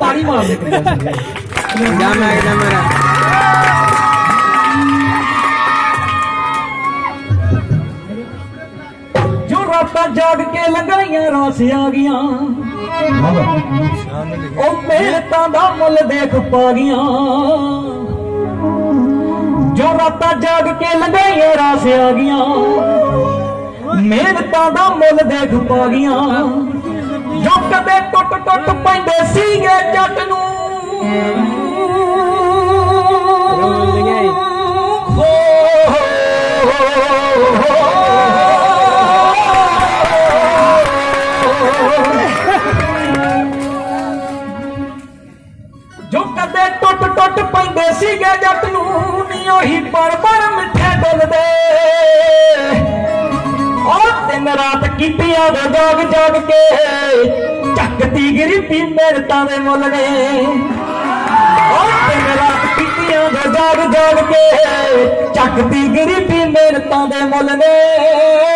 ਤਾੜੀ ਮਾਰ ਦੇ ਜਾ ਮੈਂ ਕਿਹਾ ਮੇਰਾ ਜੋ ਰਾਤਾਂ ਜਾਗ ਕੇ ਲੰਘਾਈਆਂ ਰਾਸ ਆ ਗਈਆਂ, ਉਹ ਮਿਹਨਤਾਂ ਦਾ ਮੁੱਲ ਦੇਖ ਪਾ ਗਈਆਂ। ਜੋ ਰਾਤਾਂ ਜਾਗ ਕੇ ਲੰਘਾਈਆਂ ਰਾਸ ਆ ਗਈਆਂ, ਮਿਹਨਤਾਂ ਦਾ ਮੁੱਲ ਦੇਖ ਪਾ ਗਈਆਂ। ਜੋ ਕਦੇ ਟੁੱਟ ਟੁੱਟ ਜੋ ਕਦੇ ਟੁੱਟ ਟੁੱਟ ਪੈਂਦੇ ਸੀਗੇ ਜੱਟ ਨੂੰ, ਨੀ ਉਹੀ ਪਰ ਪਰ ਮਿੱਠੇ ਡੁੱਲਦੇ। ਉਹ ਦਿਨ ਰਾਤ ਕੀਤੀਆਂ ਦਾ ਜਾਗ ਜਾਗ ਕੇ ਚੱਕਦੀ ਗਰੀਬੀ ਮਿਹਨਤਾਂ ਦੇ ਮੁੱਲ ਨੇ। ਉਹ ਦਿਨ ਰਾਤ ਕੀਤੀਆਂ ਦਾ ਜਾਗ ਜਾਗ ਕੇ ਚੱਕਦੀ ਗਰੀਬੀ ਮਿਹਨਤਾਂ ਦੇ ਮੁੱਲ ਨੇ।